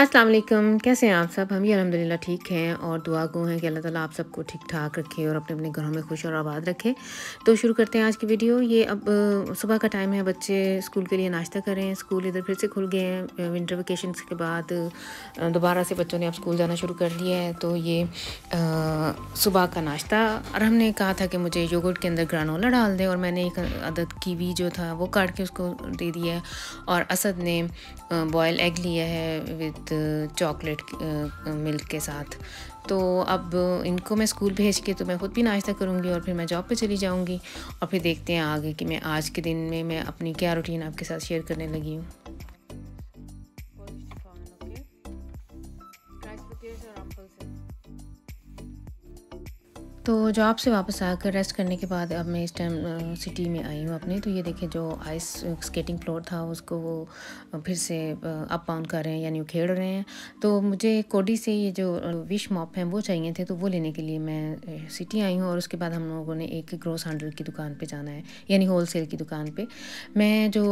अस्सलाम वालेकुम कैसे हैं आप सब? हम भी अल्हम्दुलिल्लाह ठीक हैं और दुआ गो हैं कि अल्लाह ताला आप सबको ठीक ठाक रखे और अपने अपने घरों में खुश और आबाद रखे। तो शुरू करते हैं आज की वीडियो। ये अब सुबह का टाइम है, बच्चे स्कूल के लिए नाश्ता कर रहे हैं। स्कूल इधर फिर से खुल गए हैं विंटर वेकेशन के बाद दोबारा से बच्चों ने अब स्कूल जाना शुरू कर दिया है। तो ये सुबह का नाश्ता। और हमने कहा था कि मुझे योगर्ट के अंदर ग्रानोला डाल दें और मैंने एक अदद कीवी जो था, वो काट के उसको दे दिया है। और असद ने बॉयल एग लिया है विद चॉकलेट मिल्क के साथ। तो अब इनको मैं स्कूल भेज के तो मैं ख़ुद भी नाश्ता करूँगी और फिर मैं जॉब पे चली जाऊँगी। और फिर देखते हैं आगे कि मैं आज के दिन में मैं अपनी क्या रूटीन आपके साथ शेयर करने लगी हूँ। तो जॉब से वापस आकर रेस्ट करने के बाद अब मैं इस टाइम सिटी में आई हूँ अपने तो ये देखें जो आइस स्केटिंग फ्लोर था, उसको वो फिर से अप डाउन कर रहे हैं, यानी उखेड़ रहे हैं। तो मुझे कोडी से ये जो विश मॉप हैं, वो चाहिए थे तो वो लेने के लिए मैं सिटी आई हूँ, और उसके बाद हम लोगों ने एक ग्रोस हंड्रेड की दुकान पर जाना है, यानी होल सेल की दुकान पर मैं जो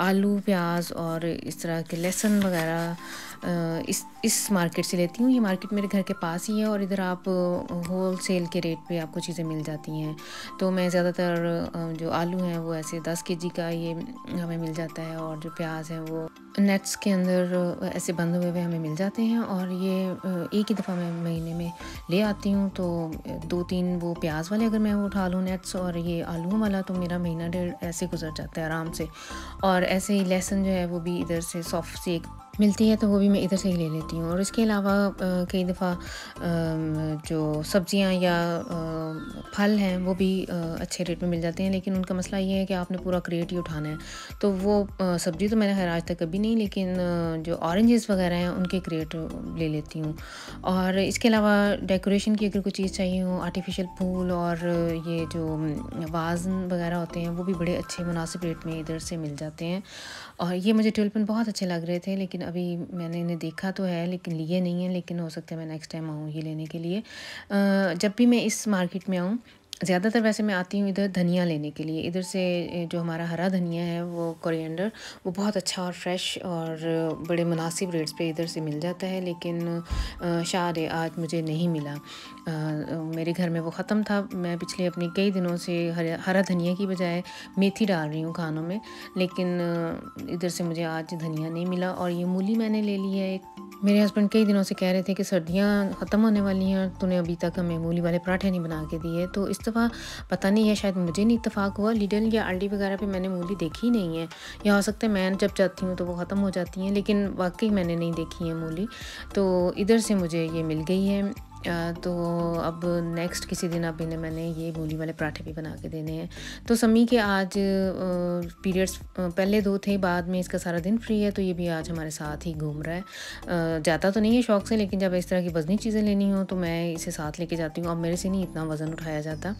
आलू, प्याज और इस तरह के लहसुन वगैरह इस इस मार्केट से लेती हूँ। ये मार्केट मेरे घर के पास ही है और इधर आप होल सेल के रेट पे आपको चीज़ें मिल जाती हैं। तो मैं ज़्यादातर जो आलू हैं वो ऐसे दस के जी का ये हमें मिल जाता है और जो प्याज है वो नेट्स के अंदर ऐसे बंद हुए हुए हमें मिल जाते हैं और ये एक ही दफ़ा मैं महीने में ले आती हूँ। तो दो तीन वो प्याज वाले अगर मैं वो उठा लूँ नेट्स और ये आलू वाला तो मेरा महीना डेढ़ ऐसे गुजर जाता है आराम से। और ऐसे ही लहसुन जो है वो भी इधर से सॉफ्ट से एक मिलती है तो वो भी मैं इधर से ही ले लेती हूँ। और इसके अलावा कई दफ़ा जो सब्ज़ियाँ या फल हैं, वो भी अच्छे रेट में मिल जाते हैं। लेकिन उनका मसला ये है कि आपने पूरा क्रेट ही उठाना है। तो वो सब्ज़ी तो मैंने खैर आज तक कभी नहीं, लेकिन जो ऑरेंजेस वगैरह हैं, उनके क्रेट ले लेती हूँ। और इसके अलावा डेकोरेशन की अगर कोई चीज़ चाहिए हो आर्टिफिशियल फूल और ये जो वाजन वगैरह होते हैं, वो भी बड़े अच्छे, मुनासिब रेट में इधर से मिल जाते हैं। और ये मुझे ट्यूलपन बहुत अच्छे लग रहे थे, लेकिन अभी मैंने इन्हें देखा तो है, लेकिन लिए नहीं है, लेकिन हो सकता है मैं नेक्स्ट टाइम आऊँ ये लेने के लिए। जब भी मैं इस मार्केट में आऊँ ज़्यादातर वैसे मैं आती हूँ इधर धनिया लेने के लिए। इधर से जो हमारा हरा धनिया है वो कोरिएंडर वो बहुत अच्छा और फ्रेश और बड़े मुनासिब रेट्स पे इधर से मिल जाता है लेकिन शार आज मुझे नहीं मिला। आ, मेरे घर में वो ख़त्म था। मैं पिछले अपने कई दिनों से हरा धनिया की बजाय मेथी डाल रही हूँ खानों में लेकिन इधर से मुझे आज धनिया नहीं मिला। और ये मूली मैंने ले ली है। एक मेरे हस्बैंड कई दिनों से कह रहे थे कि सर्दियाँ ख़त्म होने वाली हैं और तूने अभी तक हमें मूली वाले पराठे नहीं बना के दिए। तो इस दफ़ा, पता नहीं है, शायद मुझे नहीं इतफाक़ हुआ। लिडल या अल्डी वगैरह पे मैंने मूली देखी नहीं है। या हो सकता है मैं जब जाती हूँ तो वो ख़त्म हो जाती हैं, लेकिन वाकई मैंने नहीं देखी है मूली तो इधर से मुझे ये मिल गई है। तो अब नेक्स्ट किसी दिन अब इन्हें मैंने ये मूली वाले पराठे भी बना के देने हैं। तो समी के आज पीरियड्स पहले दो थे, बाद में इसका सारा दिन फ्री है तो ये भी आज हमारे साथ ही घूम रहा है। जाता तो नहीं है शौक से, लेकिन जब इस तरह की वज़नी चीज़ें लेनी हो तो मैं इसे साथ लेके जाती हूँ। अब मेरे से नहीं इतना वज़न उठाया जाता।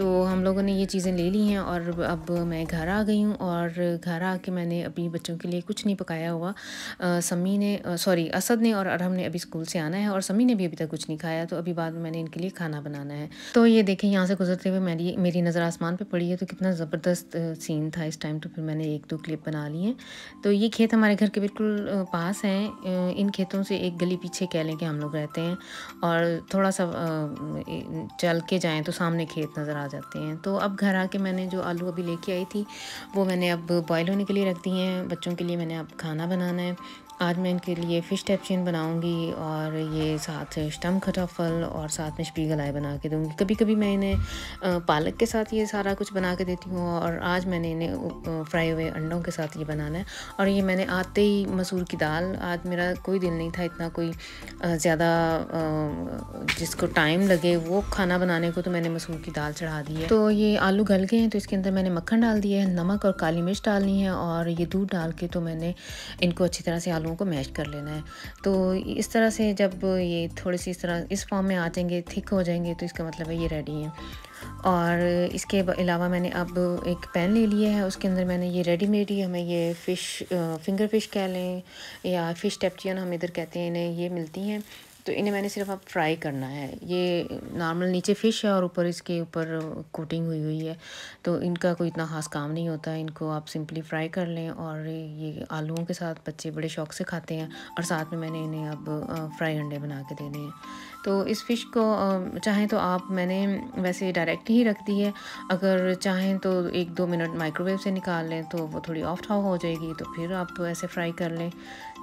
तो हम लोगों ने ये चीज़ें ले ली हैं और अब मैं घर आ गई हूँ और घर आके मैंने अभी बच्चों के लिए कुछ नहीं पकाया हुआ। समी ने सॉरी असद ने और अरहम ने अभी स्कूल से आना है और समी ने भी अभी तक कुछ नहीं खाया तो अभी बाद में मैंने इनके लिए खाना बनाना है। तो ये देखें, यहाँ से गुजरते हुए मेरी मेरी नज़र आसमान पर पड़ी है तो कितना ज़बरदस्त सीन था इस टाइम तो फिर मैंने एक दो क्लिप बना ली हैं। तो ये खेत हमारे घर के बिल्कुल पास हैं। इन खेतों से एक गली पीछे कह लें कि हम लोग रहते हैं और थोड़ा सा चल के जाएँ तो सामने खेत नज़र आ जाते हैं। तो अब घर आके मैंने जो आलू अभी लेके आई थी, वो मैंने अब बॉयल होने के लिए रख दी हैं। बच्चों के लिए मैंने अब खाना बनाना है। आज मैं इनके लिए फ़िश टेप्चिन बनाऊँगी और ये साथ स्टम खटाफल और साथ में स्पीगल आई बना के दूँगी। कभी कभी मैं इन्हें पालक के साथ ये सारा कुछ बना के देती हूँ और आज मैंने इन्हें फ्राई हुए अंडों के साथ ये बनाना है। और ये मैंने आते ही मसूर की दाल, आज मेरा कोई दिल नहीं था इतना कोई ज़्यादा जिसको टाइम लगे वो खाना बनाने को तो मैंने मसूर की दाल चढ़ा दी है। तो ये आलू गल गए हैं तो इसके अंदर मैंने मक्खन डाल दिया है, नमक और काली मिर्च डालनी है और ये दूध डाल के तो मैंने इनको अच्छी तरह से आलू आलूओं को मैश कर लेना है। तो इस तरह से जब ये थोड़ी सी इस तरह, इस फॉर्म में आ जाएँगे, थिक हो जाएँगे तो इसका मतलब है ये रेडी है। और इसके अलावा मैंने अब एक पैन ले लिया है, उसके अंदर मैंने ये रेडीमेड ही हमें ये फ़िश फिंगर फ़िश कह लें या फ़िश टेपचियन हम इधर कहते हैं, इन्हें ये मिलती हैं। तो इन्हें मैंने सिर्फ़ अब फ्राई करना है। ये नॉर्मल नीचे फ़िश है और ऊपर इसके ऊपर कोटिंग हुई हुई है। तो इनका कोई इतना ख़ास काम नहीं होता। इनको आप सिंपली फ्राई कर लें और ये आलूओं के साथ बच्चे बड़े शौक से खाते हैं और साथ में मैंने इन्हें अब फ्राई अंडे बना के देने हैं तो इस फ़िश को चाहें तो आप, मैंने वैसे डायरेक्ट ही रख दी है। अगर चाहें तो एक दो मिनट माइक्रोवेव से निकाल लें तो वो थोड़ी ऑफ़ ठाव हो जाएगी तो फिर आप तो ऐसे फ्राई कर लें।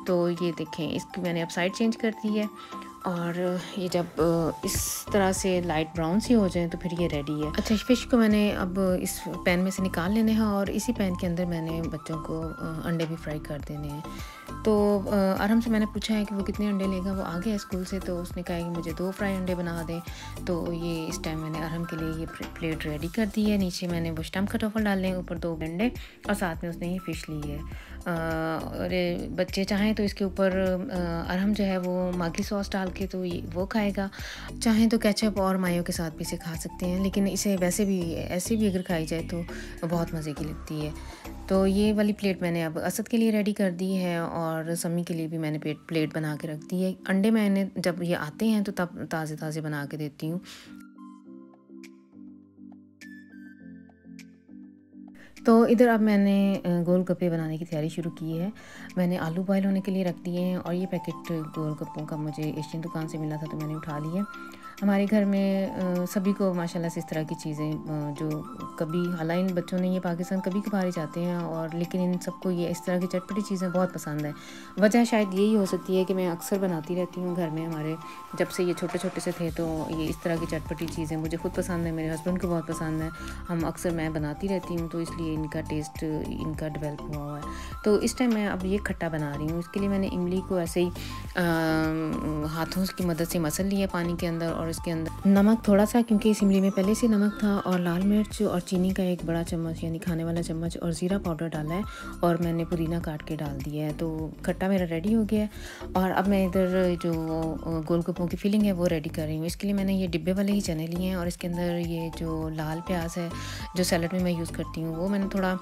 तो ये देखें, इसकी मैंने अब साइड चेंज कर दी है। और ये जब इस तरह से लाइट ब्राउन सी हो जाए तो फिर ये रेडी है। अच्छा फ़िश को मैंने अब इस पैन में से निकाल लेने हैं और इसी पैन के अंदर मैंने बच्चों को अंडे भी फ्राई कर देने हैं। तो आराम से मैंने पूछा है कि वो कितने अंडे लेगा, वो आ गया स्कूल से तो उसने कहा कि मुझे दो फ्राई अंडे बना दें। तो ये इस टाइम मैंने आराम के लिए ये प्लेट रेडी कर दी है। नीचे मैंने वो स्टम्प कटोफल डाल लें ऊपर दो अंडे और साथ में उसने ये फ़िश ली है। और बच्चे चाहें तो इसके ऊपर अरहम जो है वो मागी सॉस डाल के तो वो खाएगा। चाहें तो केचप और मायो के साथ भी इसे खा सकते हैं, लेकिन इसे वैसे भी, ऐसे भी अगर खाई जाए तो बहुत मज़े की लगती है। तो ये वाली प्लेट मैंने अब असद के लिए रेडी कर दी है और समी के लिए भी मैंने प्लेट बना के रख दी है। अंडे मैंने जब ये आते हैं तो तब ताज़े ताज़े बना के देती हूँ। तो इधर अब मैंने गोलगप्पे बनाने की तैयारी शुरू की है। मैंने आलू बॉयल होने के लिए रख दिए हैं और ये पैकेट गोलगप्पों का मुझे एशियन दुकान से मिला था तो मैंने उठा लिया हमारे घर में सभी को माशाल्लाह से इस तरह की चीज़ें जो कभी, हालाँकि इन बच्चों ने ये पाकिस्तान कभी कभार ही जाते हैं और लेकिन इन सबको ये इस तरह की चटपटी चीज़ें बहुत पसंद है। वजह शायद यही हो सकती है कि मैं अक्सर बनाती रहती हूँ घर में हमारे, जब से ये छोटे छोटे से थे तो ये इस तरह की चटपटी चीज़ें मुझे खुद पसंद है, मेरे हस्बैंड को बहुत पसंद है। हम अक्सर, मैं बनाती रहती हूँ तो इसलिए इनका टेस्ट इनका डेवलप हुआ हुआ है। तो इस टाइम मैं अब ये खट्टा बना रही हूँ, इसके लिए मैंने इमली को ऐसे ही हाथों की मदद से मसल लिया पानी के अंदर और इसके अंदर नमक थोड़ा सा, क्योंकि इस इमली में पहले से नमक था और लाल मिर्च और चीनी का एक बड़ा चम्मच, यानी खाने वाला चम्मच और ज़ीरा पाउडर डाला है और मैंने पुदीना काट के डाल दिया है। तो खट्टा मेरा रेडी हो गया है और अब मैं इधर जो गोलगप्पों की फिलिंग है वो रेडी कर रही हूँ। इसके लिए मैंने ये डिब्बे वाले ही चने लिए हैं और इसके अंदर ये जो लाल प्याज है, जो सैलड में मैं यूज़ करती हूँ, वो मैंने थोड़ा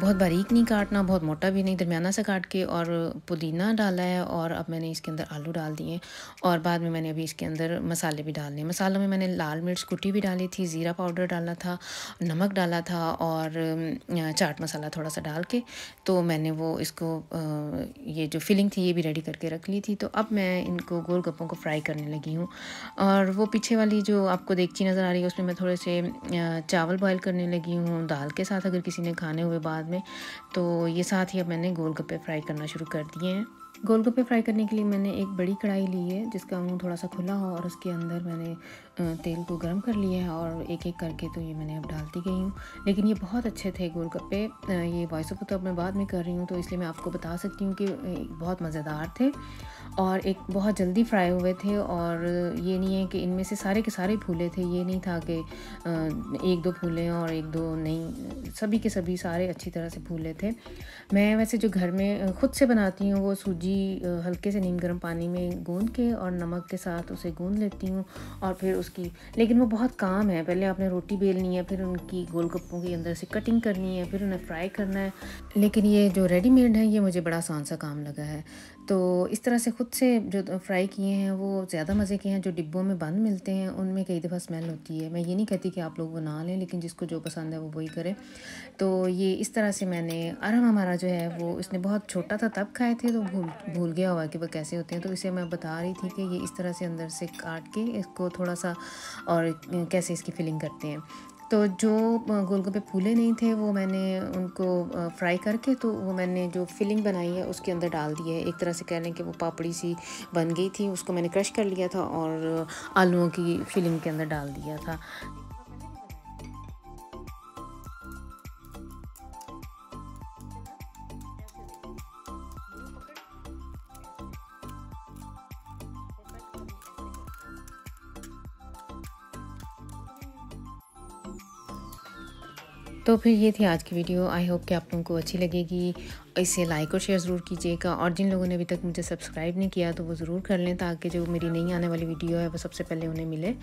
बहुत बारीक नहीं काटना, बहुत मोटा भी नहीं, दरमियाना सा काट के और पुदीना डाला है और अब मैंने इसके अंदर आलू डाल दिए और बाद में मैंने अभी इसके अंदर मसाले भी डालने। मसालों में मैंने लाल मिर्च कुटी भी डाली थी, ज़ीरा पाउडर डाला था, नमक डाला था और चाट मसाला थोड़ा सा डाल के तो मैंने वो इसको ये जो फिलिंग थी ये भी रेडी करके रख ली थी। तो अब मैं इनको गोल गप्पों को फ्राई करने लगी हूँ। और वो पीछे वाली जो आपको देखची नज़र आ रही है, उसमें मैं थोड़े से चावल बॉयल करने लगी हूँ, दाल के साथ अगर किसी ने खाने हुए बाद में तो ये साथ ही अब मैंने गोलगप्पे फ्राई करना शुरू कर दिए हैं। गोलगप्पे फ्राई करने के लिए मैंने एक बड़ी कढ़ाई ली है, जिसका मुँह थोड़ा सा खुला हो और उसके अंदर मैंने तेल को गर्म कर लिया है और एक एक करके तो ये मैंने अब डालती गई हूँ। लेकिन ये बहुत अच्छे थे गोलगप्पे। ये वॉइस ऑफ़ तो अब मैं बाद में कर रही हूँ तो इसलिए मैं आपको बता सकती हूँ कि बहुत मज़ेदार थे। और एक बहुत जल्दी फ्राई हुए थे और ये नहीं है कि इनमें से सारे के सारे फूले थे, ये नहीं था कि एक दो फूले और एक दो नहीं, सभी के सभी सारे अच्छी तरह से फूले थे। मैं वैसे जो घर में ख़ुद से बनाती हूँ वो सूजी हल्के से नीम गर्म पानी में गूंद के और नमक के साथ उसे गूंद लेती हूँ और फिर उसकी, लेकिन वो बहुत काम है। पहले आपने रोटी बेलनी है, फिर उनकी गोलगप्पों के अंदर से कटिंग करनी है, फिर उन्हें फ्राई करना है। लेकिन ये जो रेडीमेड है, ये मुझे बड़ा आसान सा काम लगा है। तो इस तरह से से जो फ्राई किए हैं, वो ज़्यादा मज़े के हैं, जो डिब्बों में बंद मिलते हैं, उनमें कई दफ़ा स्मेल होती है। मैं ये नहीं कहती कि आप लोग वो ना लें, लेकिन जिसको जो पसंद है वो वही करें। तो ये इस तरह से मैंने अरहम हमारा जो है, वो इसने बहुत छोटा था, तब खाए थे तो भूल भूल गया हुआ कि वह कैसे होते हैं। तो इसे मैं बता रही थी कि ये इस तरह से अंदर से काट के इसको थोड़ा सा और कैसे इसकी फिलिंग करते हैं। तो जो गोलगप्पे फूले नहीं थे, वो मैंने उनको फ्राई करके तो वो मैंने जो फिलिंग बनाई है, उसके अंदर डाल दी है। एक तरह से कह लें कि वो पापड़ी सी बन गई थी, उसको मैंने क्रश कर लिया था और आलूओं की फिलिंग के अंदर डाल दिया था। तो फिर ये थी आज की वीडियो। आई होप कि आप लोगों को अच्छी लगेगी। इसे लाइक और शेयर ज़रूर कीजिएगा। और जिन लोगों ने अभी तक मुझे सब्सक्राइब नहीं किया तो वो ज़रूर कर लें ताकि जो मेरी नई आने वाली वीडियो है, वो सबसे पहले उन्हें मिले।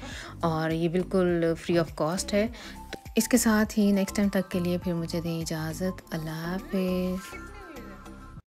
और ये बिल्कुल फ्री ऑफ़ कॉस्ट है। तो इसके साथ ही नेक्स्ट टाइम तक के लिए फिर मुझे दें इजाज़त। अल्लाह हाफिज़।